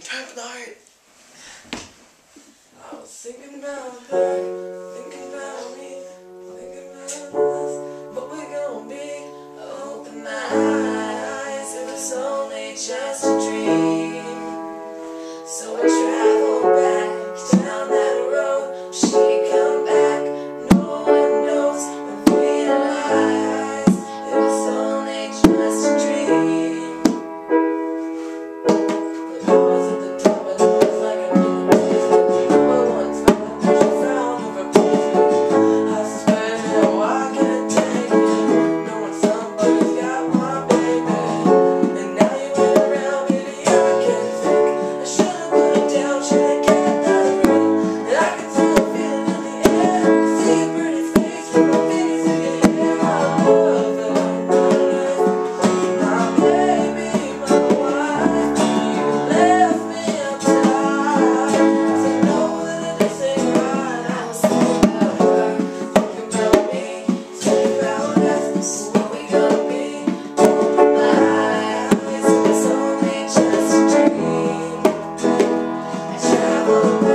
contemplate. I was thinking about her, thinking about me, thinking about us, what we gonna be. Open my eyes, it was only just a dream. So I world.